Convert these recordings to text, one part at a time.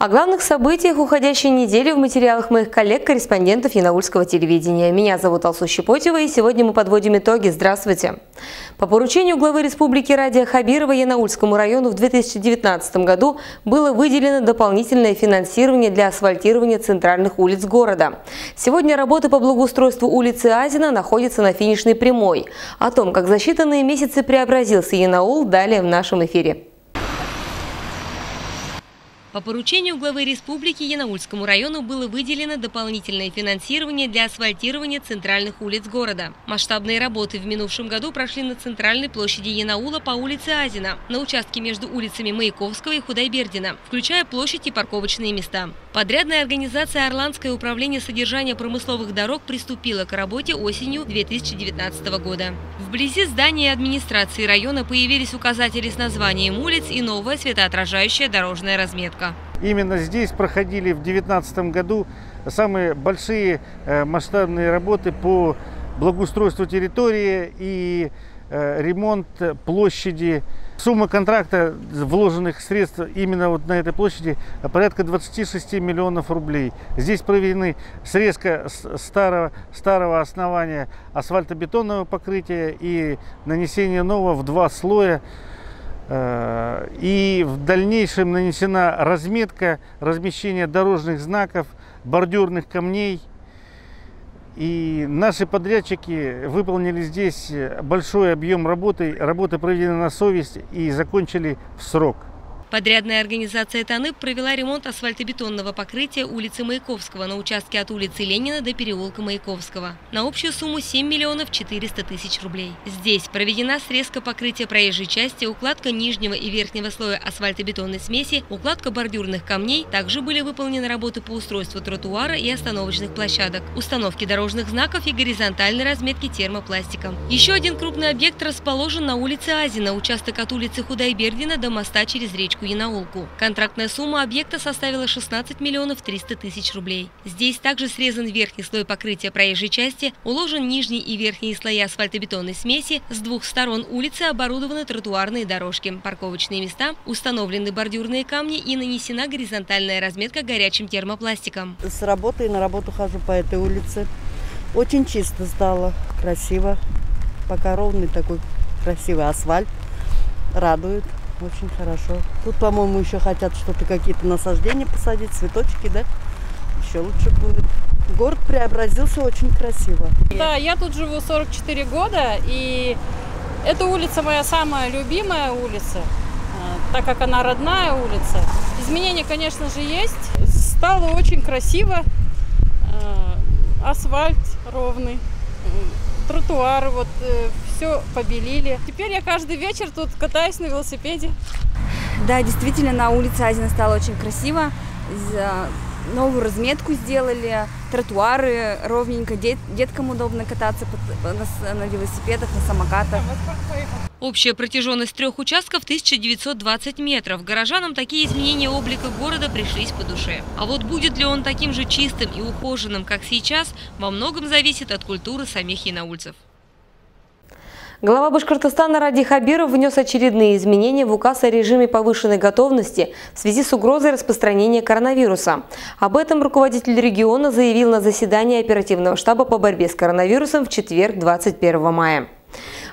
О главных событиях уходящей недели в материалах моих коллег-корреспондентов Янаульского телевидения. Меня зовут Алсу Щепотева, и сегодня мы подводим итоги. Здравствуйте! По поручению главы Республики Радия Хабирова Янаульскому району в 2019 году было выделено дополнительное финансирование для асфальтирования центральных улиц города. Сегодня работы по благоустройству улицы Азина находятся на финишной прямой. О том, как за считанные месяцы преобразился Янаул, далее в нашем эфире. По поручению главы республики Янаульскому району было выделено дополнительное финансирование для асфальтирования центральных улиц города. Масштабные работы в минувшем году прошли на центральной площади Янаула по улице Азина, на участке между улицами Маяковского и Худайбердина, включая площадь и парковочные места. Подрядная организация «Орландское управление содержания промысловых дорог» приступила к работе осенью 2019 года. Вблизи здания администрации района появились указатели с названием улиц и новая светоотражающая дорожная разметка. Именно здесь проходили в 2019 году самые большие э, масштабные работы по благоустройству территории и э, ремонт площади. Сумма контракта вложенных средств именно вот на этой площади порядка 26 миллионов рублей. Здесь проведены срезка старого, старого основания асфальтобетонного покрытия и нанесение нового в два слоя и в дальнейшем нанесена разметка, размещение дорожных знаков, бордюрных камней. И наши подрядчики выполнили здесь большой объем работы. Работа проведена на совесть и закончили в срок. Подрядная организация «Танып» провела ремонт асфальтобетонного покрытия улицы Маяковского на участке от улицы Ленина до переулка Маяковского на общую сумму 7 миллионов 400 тысяч рублей. Здесь проведена срезка покрытия проезжей части, укладка нижнего и верхнего слоя асфальтобетонной смеси, укладка бордюрных камней. Также были выполнены работы по устройству тротуара и остановочных площадок, установки дорожных знаков и горизонтальной разметки термопластиком. Еще один крупный объект расположен на улице Азина, участок от улицы Худайбердина до моста через речку речку Янаулку. Контрактная сумма объекта составила 16 миллионов 300 тысяч рублей. Здесь также срезан верхний слой покрытия проезжей части, уложен нижний и верхние слои асфальтобетонной смеси, с двух сторон улицы оборудованы тротуарные дорожки, парковочные места, установлены бордюрные камни и нанесена горизонтальная разметка горячим термопластиком. С работы на работу хожу по этой улице. Очень чисто стало, красиво. Пока ровный такой красивый асфальт. Радует. Очень хорошо. Тут, по-моему, еще хотят что-то, какие-то насаждения посадить, цветочки, да? Еще лучше будет. Город преобразился очень красиво. Да, я тут живу 44 года, и эта улица моя самая любимая улица, э, так как она родная улица. Изменения, конечно же, есть. Стало очень красиво. Э, асфальт ровный, тротуары, вот э, все побелили. Теперь я каждый вечер тут катаюсь на велосипеде. Да, действительно, на улице Азина стало очень красиво. Новую разметку сделали, тротуары ровненько, дет, деткам удобно кататься на, на велосипедах, на самокатах. Общая протяженность трех участков 1920 метров. Горожанам такие изменения облика города пришлись по душе. А вот будет ли он таким же чистым и ухоженным, как сейчас, во многом зависит от культуры самих янаульцев. Глава Башкортостана Ради Хабиров внес очередные изменения в указ о режиме повышенной готовности в связи с угрозой распространения коронавируса. Об этом руководитель региона заявил на заседании оперативного штаба по борьбе с коронавирусом в четверг 21 мая.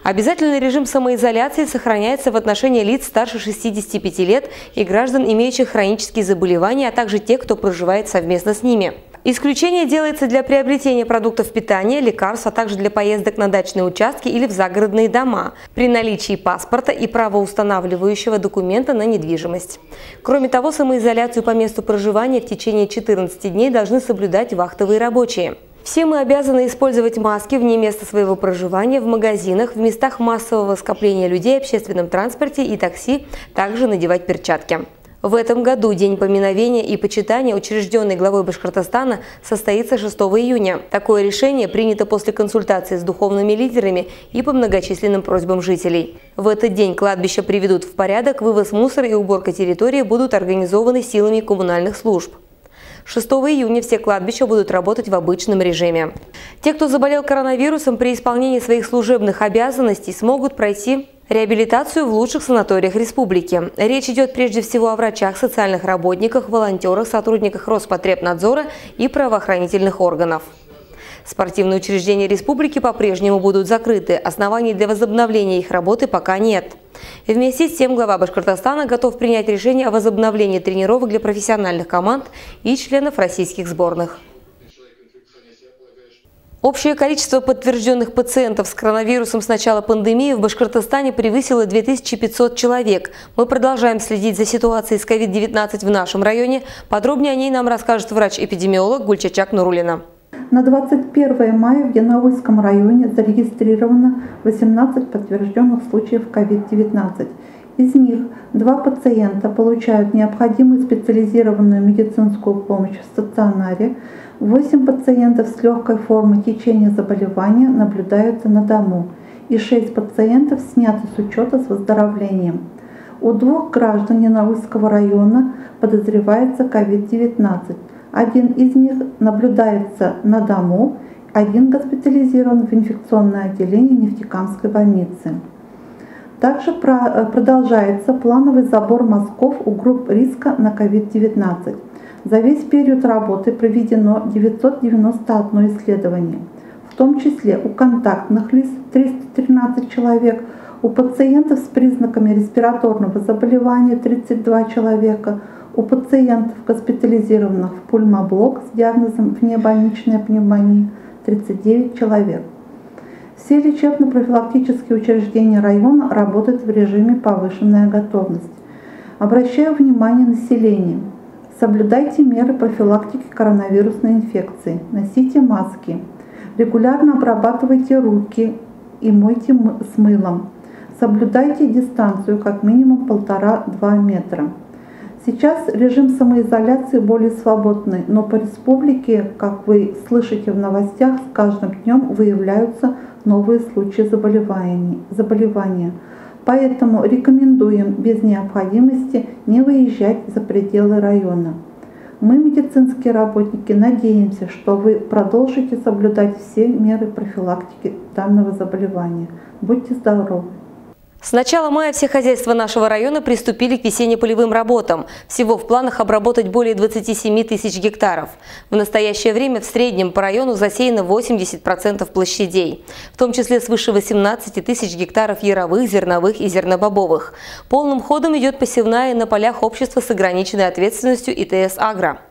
Обязательный режим самоизоляции сохраняется в отношении лиц старше 65 лет и граждан, имеющих хронические заболевания, а также тех, кто проживает совместно с ними. Исключение делается для приобретения продуктов питания, лекарств, а также для поездок на дачные участки или в загородные дома при наличии паспорта и правоустанавливающего документа на недвижимость. Кроме того, самоизоляцию по месту проживания в течение 14 дней должны соблюдать вахтовые рабочие. Все мы обязаны использовать маски вне места своего проживания, в магазинах, в местах массового скопления людей, общественном транспорте и такси, также надевать перчатки. В этом году День поминовения и почитания, учрежденный главой Башкортостана, состоится 6 июня. Такое решение принято после консультации с духовными лидерами и по многочисленным просьбам жителей. В этот день кладбища приведут в порядок, вывоз мусора и уборка территории будут организованы силами коммунальных служб. 6 июня все кладбища будут работать в обычном режиме. Те, кто заболел коронавирусом при исполнении своих служебных обязанностей, смогут пройти реабилитацию в лучших санаториях республики. Речь идет прежде всего о врачах, социальных работниках, волонтерах, сотрудниках Роспотребнадзора и правоохранительных органов. Спортивные учреждения республики по-прежнему будут закрыты. Оснований для возобновления их работы пока нет. Вместе с тем глава Башкортостана готов принять решение о возобновлении тренировок для профессиональных команд и членов российских сборных. Общее количество подтвержденных пациентов с коронавирусом с начала пандемии в Башкортостане превысило 2500 человек. Мы продолжаем следить за ситуацией с COVID-19 в нашем районе. Подробнее о ней нам расскажет врач-эпидемиолог Гульчачак Нурулина. На 21 мая в Янаульском районе зарегистрировано 18 подтвержденных случаев COVID-19. Из них два пациента получают необходимую специализированную медицинскую помощь в стационаре, 8 пациентов с легкой формой течения заболевания наблюдаются на дому и 6 пациентов сняты с учета с выздоровлением. У двух граждан Янаульского района подозревается COVID-19 – один из них наблюдается на дому, один госпитализирован в инфекционное отделение Нефтекамской больницы. Также э, продолжается плановый забор мазков у групп риска на COVID-19. За весь период работы проведено 991 исследование, в том числе у контактных лиц 313 человек, у пациентов с признаками респираторного заболевания 32 человека – у пациентов, госпитализированных в пульмоблок с диагнозом внебольничная пневмония, 39 человек. Все лечебно-профилактические учреждения района работают в режиме повышенная готовность. Обращаю внимание населения. Соблюдайте меры профилактики коронавирусной инфекции. Носите маски. Регулярно обрабатывайте руки и мойте с мылом. Соблюдайте дистанцию как минимум 1,5-2 метра. Сейчас режим самоизоляции более свободный, но по республике, как вы слышите в новостях, с каждым днем выявляются новые случаи заболевания. Поэтому рекомендуем без необходимости не выезжать за пределы района. Мы, медицинские работники, надеемся, что вы продолжите соблюдать все меры профилактики данного заболевания. Будьте здоровы! С начала мая все хозяйства нашего района приступили к весенне-полевым работам. Всего в планах обработать более 27 тысяч гектаров. В настоящее время в среднем по району засеяно 80% площадей, в том числе свыше 18 тысяч гектаров яровых, зерновых и зернобобовых. Полным ходом идет посевная на полях общества с ограниченной ответственностью ИТС «Агро».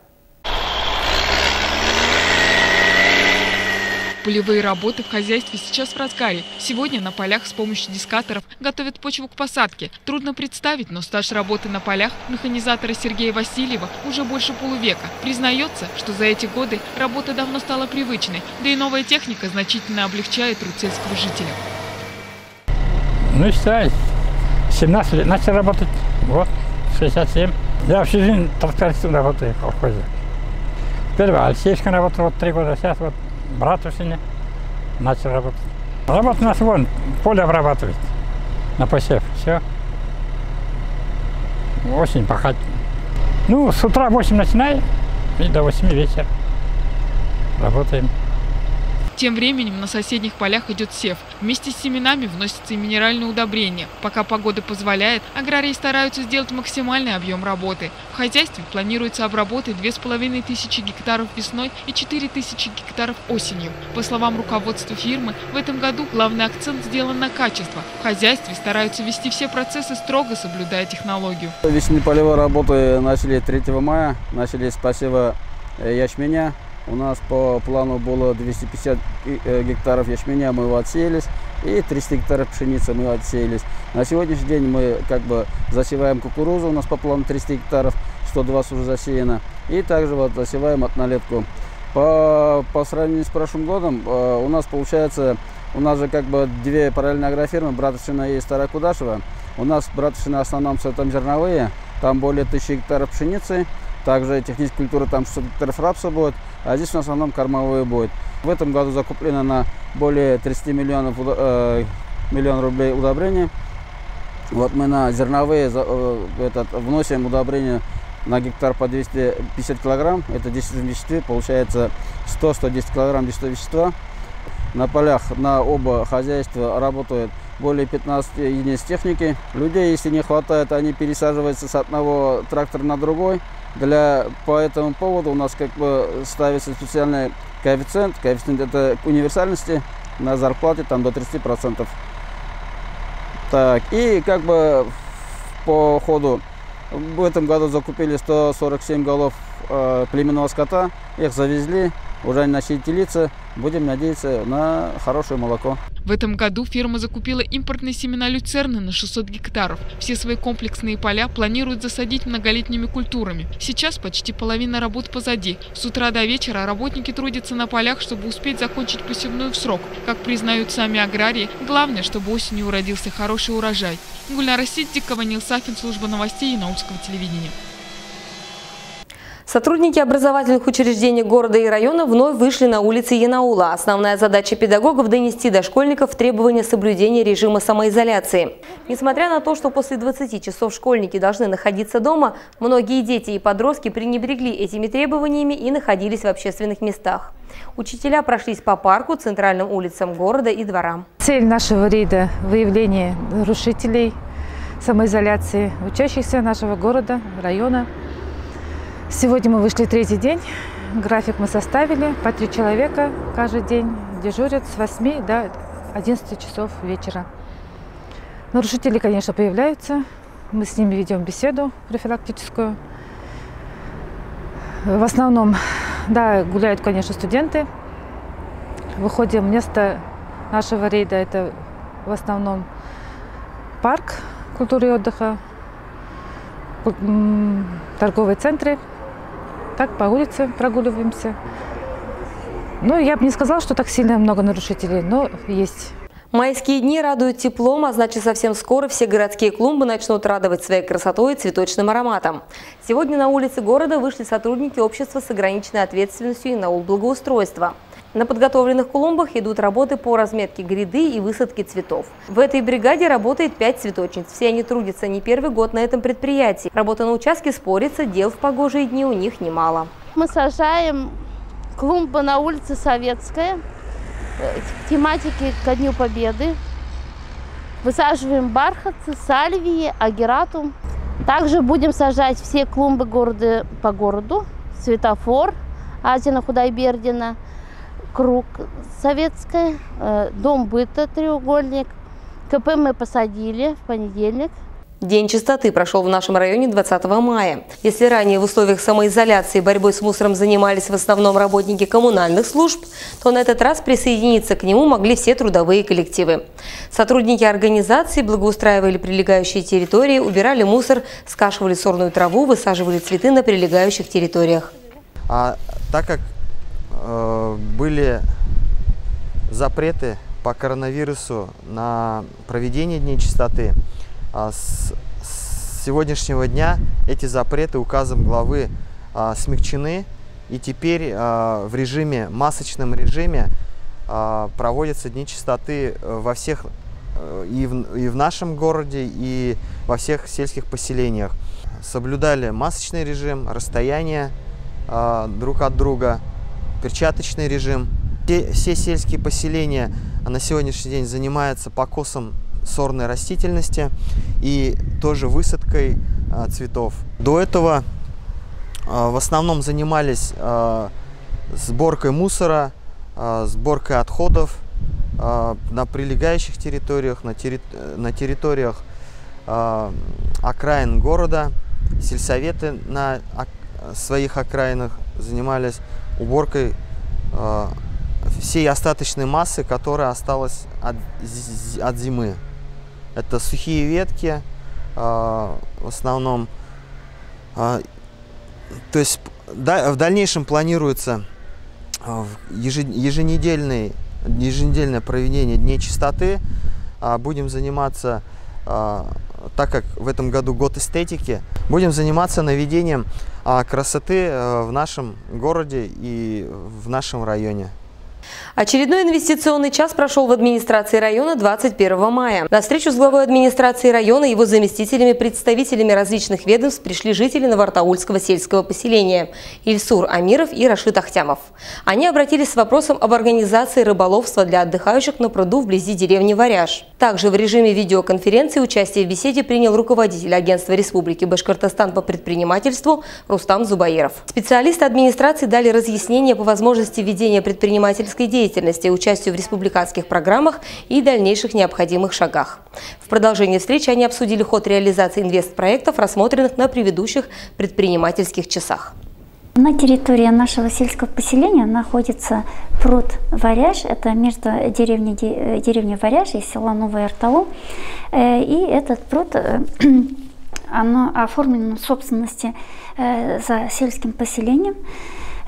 Полевые работы в хозяйстве сейчас в разгаре. Сегодня на полях с помощью дискаторов готовят почву к посадке. Трудно представить, но стаж работы на полях механизатора Сергея Васильева уже больше полувека. Признается, что за эти годы работа давно стала привычной, да и новая техника значительно облегчает труд сельского жителя. Ну, считай, 17 лет начал работать, вот, 67. Я всю жизнь трактористом работаю в колхозе. Первый Алексеевском работал вот три года, сейчас вот Братушине начал работать. Работа у нас вон, поле обрабатывает на посев. Все. Осень пахать. Ну, с утра в 8 начинаем и до 8 вечера работаем. Тем временем на соседних полях идет сев. Вместе с семенами вносятся и минеральные удобрения. Пока погода позволяет, аграрии стараются сделать максимальный объем работы. В хозяйстве планируется обработать 2500 гектаров весной и 4000 гектаров осенью. По словам руководства фирмы, в этом году главный акцент сделан на качество. В хозяйстве стараются вести все процессы строго соблюдая технологию. Весенние полевые работы начали 3 мая, начали с посева э, ячменя, у нас по плану было 250 э, гектаров ячменя, мы его отсеялись, и 300 гектаров пшеницы мы отсеялись. На сегодняшний день мы как бы засеваем кукурузу, у нас по плану 300 гектаров, 120 уже засеяно, и также вот засеваем от налетку. По, по сравнению с прошлым годом э, у нас получается, у нас же как бы две параллельные агрофирмы, Братовщина и Старая Кудашева. У нас Братовщина в основном все там зерновые, там более 1000 гектаров пшеницы, также техническая культура там 600 гектаров будет, а здесь в основном кормовые будет. В этом году закуплено на более 30 миллионов э, миллион рублей удобрений. Вот мы на зерновые э, этот, вносим удобрения на гектар по 250 килограмм. Это 10 веществ, получается 100-110 килограмм вещества. На полях на оба хозяйства работают более 15 единиц техники. Людей, если не хватает, они пересаживаются с одного трактора на другой. Для, по этому поводу у нас как бы ставится специальный коэффициент. Коэффициент это универсальности на зарплате там до 30%. Так, и как бы по ходу в этом году закупили 147 голов э, племенного скота. Их завезли, уже начали телиться. Будем надеяться на хорошее молоко. В этом году фирма закупила импортные семена люцерны на 600 гектаров. Все свои комплексные поля планируют засадить многолетними культурами. Сейчас почти половина работ позади. С утра до вечера работники трудятся на полях, чтобы успеть закончить посевную в срок. Как признают сами аграрии, главное, чтобы осенью уродился хороший урожай. Гульнара Сиддикова, Нил Сафин, служба новостей и научского телевидения. Сотрудники образовательных учреждений города и района вновь вышли на улицы Янаула. Основная задача педагогов – донести до школьников требования соблюдения режима самоизоляции. Несмотря на то, что после 20 часов школьники должны находиться дома, многие дети и подростки пренебрегли этими требованиями и находились в общественных местах. Учителя прошлись по парку, центральным улицам города и дворам. Цель нашего рейда – выявление нарушителей самоизоляции, учащихся нашего города, района – Сегодня мы вышли третий день. График мы составили. По три человека каждый день дежурят с 8 до 11 часов вечера. Нарушители, конечно, появляются. Мы с ними ведем беседу профилактическую. В основном, да, гуляют, конечно, студенты. Выходим, место нашего рейда – это в основном парк культуры и отдыха, торговые центры, так по улице прогуливаемся. Ну, я бы не сказала, что так сильно много нарушителей, но есть. Майские дни радуют теплом, а значит совсем скоро все городские клумбы начнут радовать своей красотой и цветочным ароматом. Сегодня на улице города вышли сотрудники общества с ограниченной ответственностью и наул благоустройства. На подготовленных клумбах идут работы по разметке гряды и высадке цветов. В этой бригаде работает пять цветочниц. Все они трудятся не первый год на этом предприятии. Работа на участке спорится, дел в погожие дни у них немало. Мы сажаем клумбы на улице Советская, э, тематики ко Дню Победы. Высаживаем бархатцы, сальвии, агератум. Также будем сажать все клумбы города по городу. Светофор Азина Худайбердина – круг советская, э, дом быта треугольник. КП мы посадили в понедельник. День чистоты прошел в нашем районе 20 мая. Если ранее в условиях самоизоляции борьбой с мусором занимались в основном работники коммунальных служб, то на этот раз присоединиться к нему могли все трудовые коллективы. Сотрудники организации благоустраивали прилегающие территории, убирали мусор, скашивали сорную траву, высаживали цветы на прилегающих территориях. А так как были запреты по коронавирусу на проведение Дней чистоты. А с сегодняшнего дня эти запреты указом главы а, смягчены, и теперь а, в режиме, масочном режиме проводятся Дни чистоты э, во всех э, и в, и в нашем городе, и во всех сельских поселениях. Соблюдали масочный режим, расстояние друг от друга – перчаточный режим. Все, все сельские поселения на сегодняшний день занимаются покосом сорной растительности и тоже высадкой а, цветов. До этого а, в основном занимались а, сборкой мусора, а, сборкой отходов а, на прилегающих территориях, на, терри на территориях а, окраин города. Сельсоветы на своих окраинах занимались уборкой э, всей остаточной массы, которая осталась от, от зимы. Это сухие ветки, э, в основном. Э, то есть в дальнейшем планируется еженедельный, еженедельное проведение Дней чистоты. Э, будем заниматься так как в этом году год эстетики, будем заниматься наведением а, красоты э, в нашем городе и в нашем районе. Очередной инвестиционный час прошел в администрации района 21 мая. На встречу с главой администрации района, его заместителями, представителями различных ведомств пришли жители Новартаульского сельского поселения Ильсур Амиров и Рашид Ахтямов. Они обратились с вопросом об организации рыболовства для отдыхающих на пруду вблизи деревни Варяж. Также в режиме видеоконференции участие в беседе принял руководитель агентства Республики Башкортостан по предпринимательству Рустам Зубаиров. Специалисты администрации дали разъяснения по возможности ведения предпринимательской деятельности, участию в республиканских программах и дальнейших необходимых шагах. В продолжении встречи они обсудили ход реализации инвестпроектов, рассмотренных на предыдущих предпринимательских часах. На территории нашего сельского поселения находится пруд Варяж, это между деревней, деревней Варяж и села Новый Артау. Э, и этот пруд э, оно оформлено в собственности э, за сельским поселением.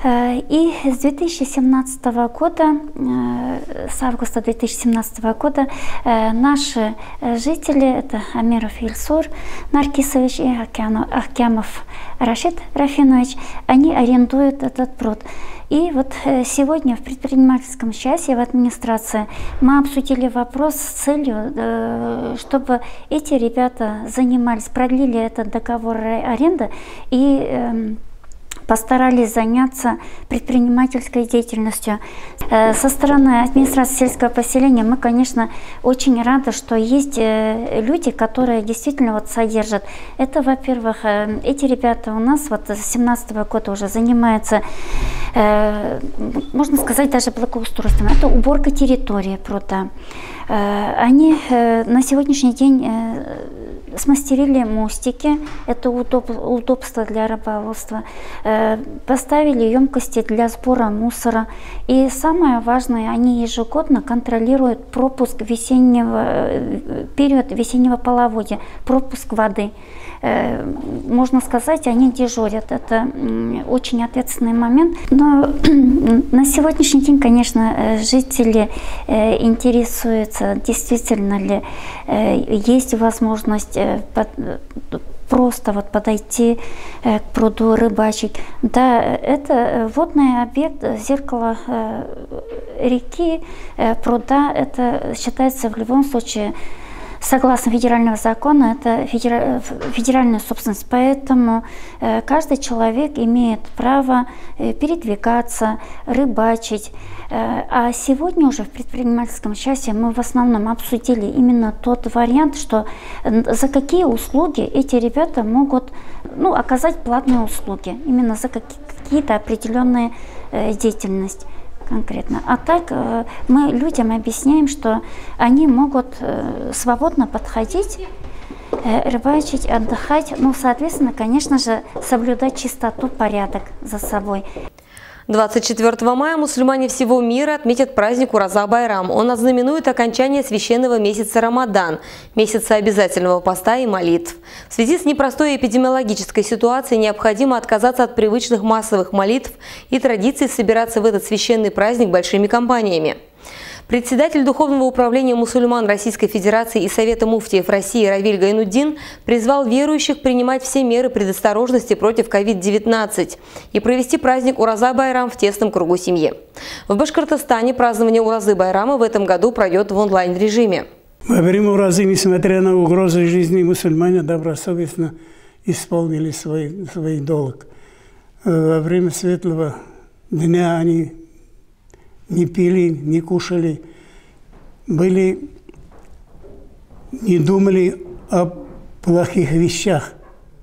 Э, и с 2017 года, э, с августа 2017 года э, наши жители, это Амиров Ильсур Наркисович и Ахкямов Рашид Рафинович, они арендуют этот пруд. И вот сегодня в предпринимательском часе в администрации мы обсудили вопрос с целью, чтобы эти ребята занимались, продлили этот договор аренды и эм, постарались заняться предпринимательской деятельностью. Э, со стороны администрации сельского поселения мы, конечно, очень рады, что есть э, люди, которые действительно вот содержат. Это, во-первых, э, эти ребята у нас вот с 2017 года уже занимаются, можно сказать, даже благоустройством. Это уборка территории пруда. Они на сегодняшний день смастерили мостики, это удоб, удобство для рыболовства, э, поставили емкости для сбора мусора. И самое важное, они ежегодно контролируют пропуск весеннего, э, период весеннего половодья, пропуск воды. Э, можно сказать, они дежурят. Это очень ответственный момент. Но на сегодняшний день, конечно, э, жители э, интересуются, действительно ли есть возможность просто вот подойти к пруду рыбачить. Да, это водный объект, зеркало реки, пруда, это считается в любом случае согласно федерального закона, это федеральная собственность. Поэтому э, каждый человек имеет право э, передвигаться, рыбачить. Э, а сегодня уже в предпринимательском часе мы в основном обсудили именно тот вариант, что за какие услуги эти ребята могут ну, оказать платные услуги, именно за какие-то определенные деятельности конкретно. А так э, мы людям объясняем, что они могут э, свободно подходить э, рыбачить, отдыхать, ну, соответственно, конечно же, соблюдать чистоту, порядок за собой. 24 мая мусульмане всего мира отметят праздник Ураза Байрам. Он ознаменует окончание священного месяца Рамадан, месяца обязательного поста и молитв. В связи с непростой эпидемиологической ситуацией необходимо отказаться от привычных массовых молитв и традиций собираться в этот священный праздник большими компаниями. Председатель Духовного управления мусульман Российской Федерации и Совета муфтиев России Равиль Гайнуддин призвал верующих принимать все меры предосторожности против COVID-19 и провести праздник Ураза Байрам в тесном кругу семьи. В Башкортостане празднование Уразы Байрама в этом году пройдет в онлайн-режиме. Во время Уразы, несмотря на угрозы жизни, мусульмане добросовестно исполнили свой, свой долг. Э, во время светлого дня они не пили, не кушали, были, не думали о плохих вещах,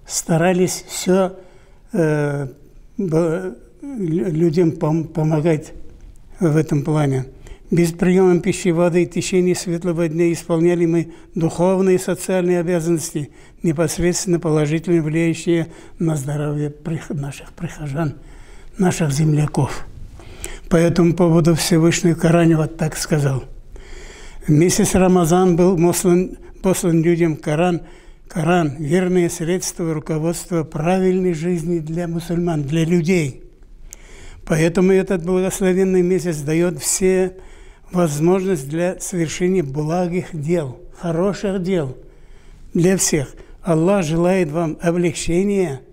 старались все э, людям пом помогать в этом плане. Без приема пищи, воды и течения светлого дня исполняли мы духовные и социальные обязанности, непосредственно положительно влияющие на здоровье наших прихожан, наших земляков. По этому поводу Всевышний Коране вот так сказал. Месяц Рамазан был послан, послан людям Коран, Коран – верное средство руководства правильной жизни для мусульман, для людей. Поэтому этот благословенный месяц дает все возможность для совершения благих дел, хороших дел для всех. Аллах желает вам облегчения –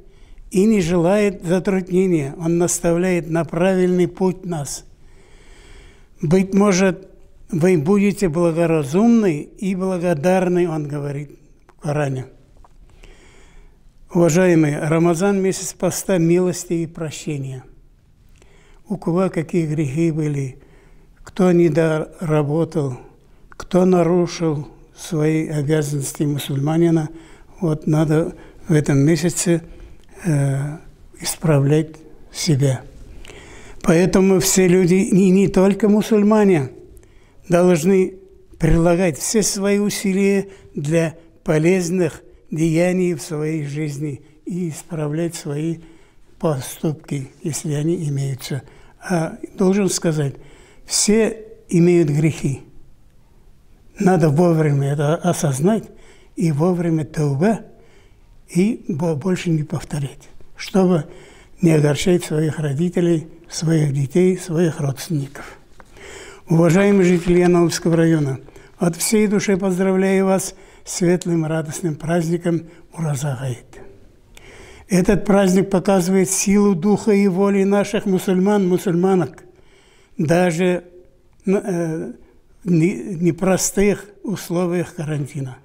и не желает затруднения. Он наставляет на правильный путь нас. Быть может, вы будете благоразумны и благодарны, он говорит в Коране. Уважаемые, Рамазан – месяц поста милости и прощения. У кого какие грехи были, кто недоработал, кто нарушил свои обязанности мусульманина. Вот надо в этом месяце э, исправлять себя. Поэтому все люди, и не только мусульмане, должны прилагать все свои усилия для полезных деяний в своей жизни и исправлять свои поступки, если они имеются. А должен сказать, все имеют грехи. Надо вовремя это осознать и вовремя тауба, и больше не повторять, чтобы не огорчать своих родителей, своих детей, своих родственников. Уважаемые жители Янаульского района, от всей души поздравляю вас с светлым радостным праздником Уразагаид. Этот праздник показывает силу духа и воли наших мусульман, мусульманок, даже э, в непростых условиях карантина.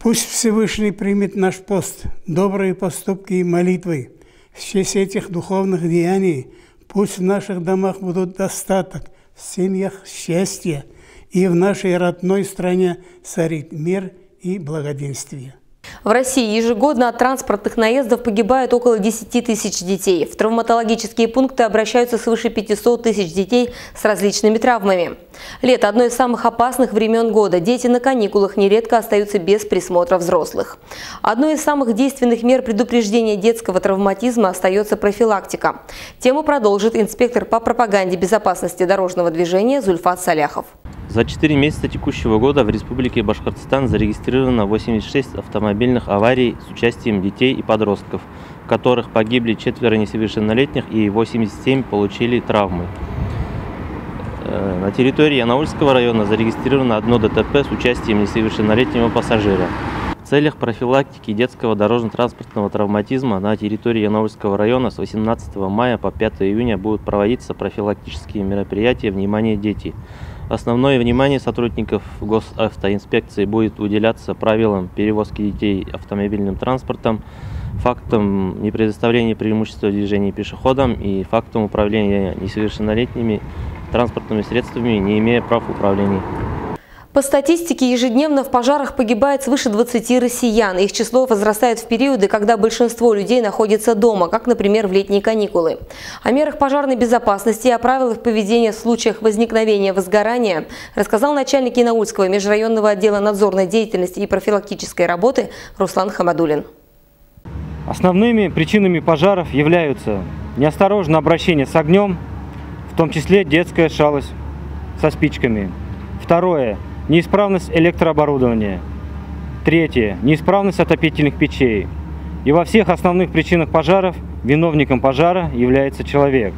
Пусть Всевышний примет наш пост, добрые поступки и молитвы. В честь этих духовных деяний пусть в наших домах будут достаток, в семьях счастье, и в нашей родной стране царит мир и благоденствие. В России ежегодно от транспортных наездов погибает около 10 тысяч детей. В травматологические пункты обращаются свыше 500 тысяч детей с различными травмами. Лето – одно из самых опасных времен года. Дети на каникулах нередко остаются без присмотра взрослых. Одной из самых действенных мер предупреждения детского травматизма остается профилактика. Тему продолжит инспектор по пропаганде безопасности дорожного движения Зульфат Саляхов. За 4 месяца текущего года в Республике Башкортостан зарегистрировано 86 автомобильных аварий с участием детей и подростков, в которых погибли четверо несовершеннолетних и 87 получили травмы. Э, на территории Янаульского района зарегистрировано одно ДТП с участием несовершеннолетнего пассажира. В целях профилактики детского дорожно-транспортного травматизма на территории Янаульского района с 18 мая по 5 июня будут проводиться профилактические мероприятия «Внимание, дети!» Основное внимание сотрудников госавтоинспекции будет уделяться правилам перевозки детей автомобильным транспортом, фактам непредоставления преимущества движения пешеходам и фактам управления несовершеннолетними транспортными средствами, не имея прав управления. По статистике, ежедневно в пожарах погибает свыше 20 россиян. Их число возрастает в периоды, когда большинство людей находится дома, как, например, в летние каникулы. О мерах пожарной безопасности и о правилах поведения в случаях возникновения возгорания рассказал начальник Янаульского межрайонного отдела надзорной деятельности и профилактической работы Руслан Хамадулин. Основными причинами пожаров являются неосторожное обращение с огнем, в том числе детская шалость со спичками. Второе неисправность электрооборудования. Третье. Неисправность отопительных печей. И во всех основных причинах пожаров виновником пожара является человек.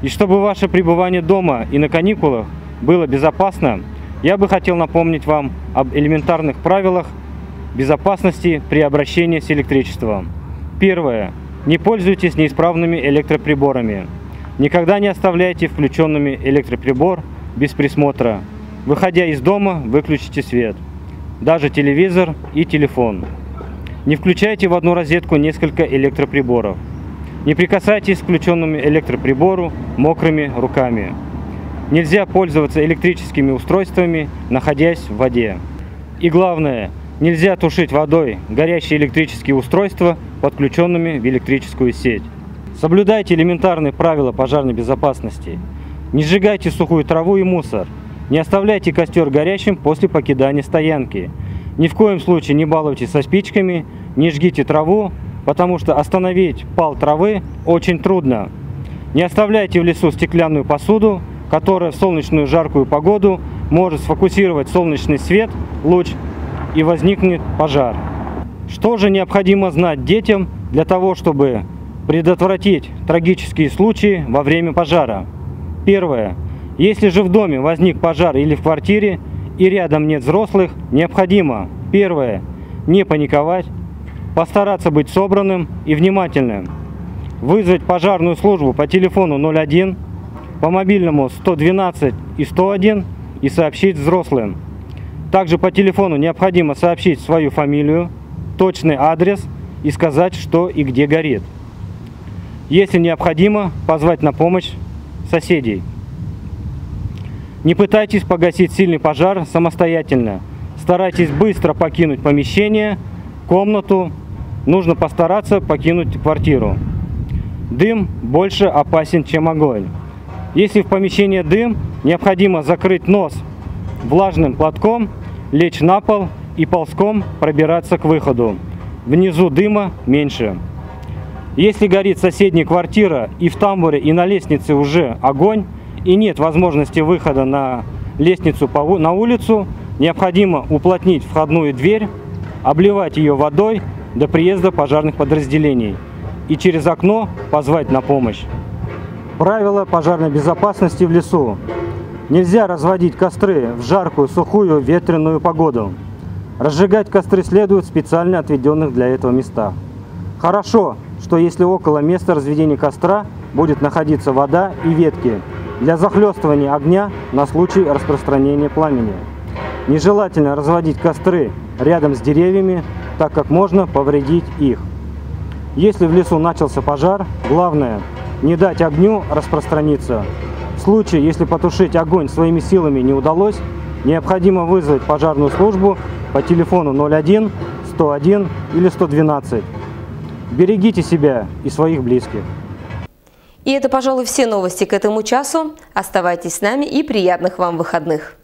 И чтобы ваше пребывание дома и на каникулах было безопасно, я бы хотел напомнить вам об элементарных правилах безопасности при обращении с электричеством. Первое. Не пользуйтесь неисправными электроприборами. Никогда не оставляйте включенными электроприбор без присмотра. Выходя из дома, выключите свет, даже телевизор и телефон. Не включайте в одну розетку несколько электроприборов. Не прикасайтесь к включенному электроприбору мокрыми руками. Нельзя пользоваться электрическими устройствами, находясь в воде. И главное, нельзя тушить водой горящие электрические устройства, подключенными в электрическую сеть. Соблюдайте элементарные правила пожарной безопасности. Не сжигайте сухую траву и мусор – не оставляйте костер горящим после покидания стоянки. Ни в коем случае не балуйтесь со спичками, не жгите траву, потому что остановить пал травы очень трудно. Не оставляйте в лесу стеклянную посуду, которая в солнечную жаркую погоду может сфокусировать солнечный свет, луч и возникнет пожар. Что же необходимо знать детям для того, чтобы предотвратить трагические случаи во время пожара? Первое. Если же в доме возник пожар или в квартире и рядом нет взрослых, необходимо первое – не паниковать, постараться быть собранным и внимательным, вызвать пожарную службу по телефону 01, по мобильному 112 и 101 и сообщить взрослым. Также по телефону необходимо сообщить свою фамилию, точный адрес и сказать, что и где горит. Если необходимо, позвать на помощь соседей. Не пытайтесь погасить сильный пожар самостоятельно. старайтесь быстро покинуть помещение, комнату, нужно постараться покинуть квартиру. Дым больше опасен, чем огонь. Если в помещении дым, необходимо закрыть нос влажным платком, лечь на пол и ползком пробираться к выходу. Внизу дыма меньше. Если горит соседняя квартира и в тамбуре и на лестнице уже огонь, и нет возможности выхода на лестницу на улицу, необходимо уплотнить входную дверь, обливать ее водой до приезда пожарных подразделений и через окно позвать на помощь. Правила пожарной безопасности в лесу. Нельзя разводить костры в жаркую, сухую, ветреную погоду. Разжигать костры следует в специально отведенных для этого местах. Хорошо, что если около места разведения костра будет находиться вода и ветки для захлестывания огня на случай распространения пламени. Нежелательно разводить костры рядом с деревьями, так как можно повредить их. Если в лесу начался пожар, главное не дать огню распространиться. В случае, если потушить огонь своими силами не удалось, необходимо вызвать пожарную службу по телефону 01 101 или 112. Берегите себя и своих близких. И это, пожалуй, все новости к этому часу. Оставайтесь с нами и приятных вам выходных.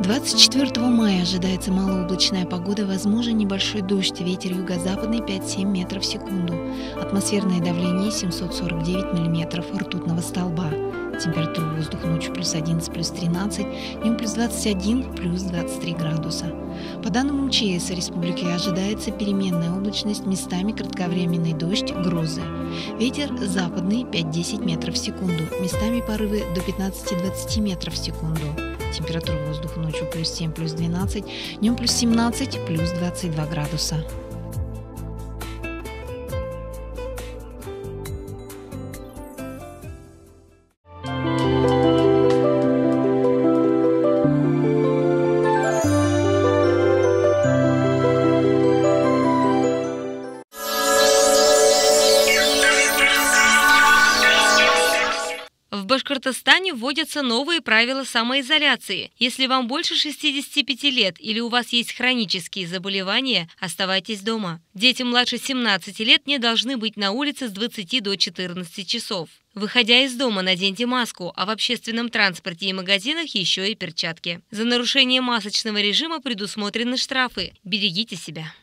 24 мая ожидается малооблачная погода, возможен небольшой дождь, ветер юго-западный 5-7 метров в секунду, атмосферное давление 749 миллиметров ртутного столба, температура воздуха ночью плюс 11, плюс 13, днем плюс 21, плюс 23 градуса. По данным МЧС Республики ожидается переменная облачность, местами кратковременный дождь, грозы. Ветер западный 5-10 метров в секунду, местами порывы до 15-20 метров в секунду. Температура воздуха ночью плюс 7, плюс 12, днем плюс 17, плюс 22 градуса. Башкортостане вводятся новые правила самоизоляции. Если вам больше 65 лет или у вас есть хронические заболевания, оставайтесь дома. Дети младше 17 лет не должны быть на улице с 20 до 14 часов. Выходя из дома, наденьте маску, а в общественном транспорте и магазинах еще и перчатки. За нарушение масочного режима предусмотрены штрафы. Берегите себя.